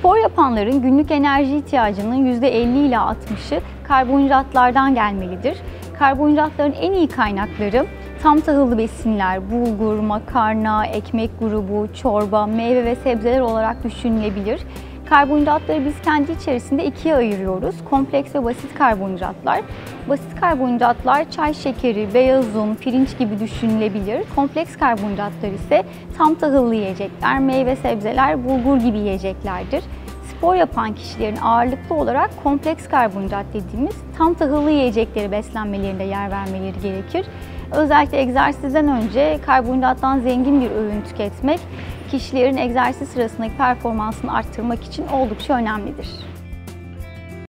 Spor yapanların günlük enerji ihtiyacının %50 ile 60'ı karbonhidratlardan gelmelidir. Karbonhidratların en iyi kaynakları tam tahıllı besinler, bulgur, makarna, ekmek grubu, çorba, meyve ve sebzeler olarak düşünülebilir. Karbonhidratları biz kendi içerisinde ikiye ayırıyoruz. Kompleks ve basit karbonhidratlar. Basit karbonhidratlar çay şekeri, beyaz un, pirinç gibi düşünülebilir. Kompleks karbonhidratlar ise tam tahıllı yiyecekler, meyve, sebzeler, bulgur gibi yiyeceklerdir. Spor yapan kişilerin ağırlıklı olarak kompleks karbonhidrat dediğimiz tam tahıllı yiyecekleri beslenmelerinde yer vermeleri gerekir. Özellikle egzersizden önce karbonhidrattan zengin bir öğün tüketmek kişilerin egzersiz sırasındaki performansını arttırmak için oldukça önemlidir.